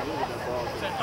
Set,